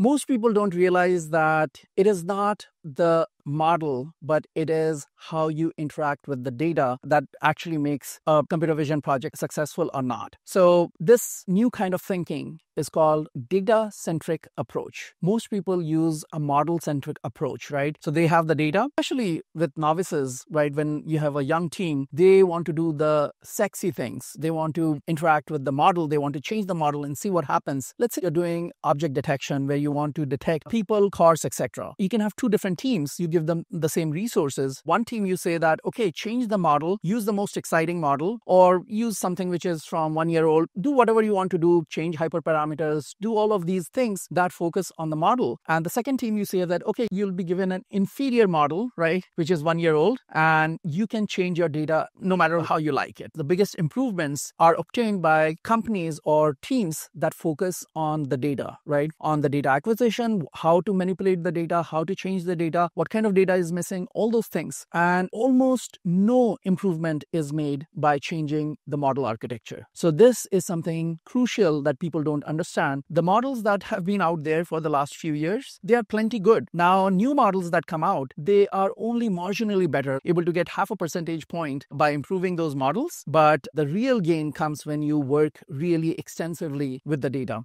most people don't realize that it is not the model, but it is how you interact with the data that actually makes a computer vision project successful or not. So, this new kind of thinking is called data centric approach. Most people use a model centric approach, right? So, they have the data, especially with novices, right? When you have a young team, they want to do the sexy things. They want to interact with the model, they want to change the model and see what happens. Let's say you're doing object detection where you want to detect people, cars, etc. You can have two different teams. You give them the same resources. One team you say that, okay, change the model, use the most exciting model, or use something which is from one year old. Do whatever you want to do, change hyperparameters, do all of these things that focus on the model. And the second team you say that, okay, you'll be given an inferior model, right, which is one year old, and you can change your data no matter how you like it. The biggest improvements are obtained by companies or teams that focus on the data, right? On the data acquisition, how to manipulate the data, how to change the data, what kind of data is missing, all those things. And almost no improvement is made by changing the model architecture. So, this is something crucial that people don't understand. The models that have been out there for the last few years, they are plenty good. Now, new models that come out, they are only marginally better, able to get half a percentage point by improving those models. But the real gain comes when you work really extensively with the data.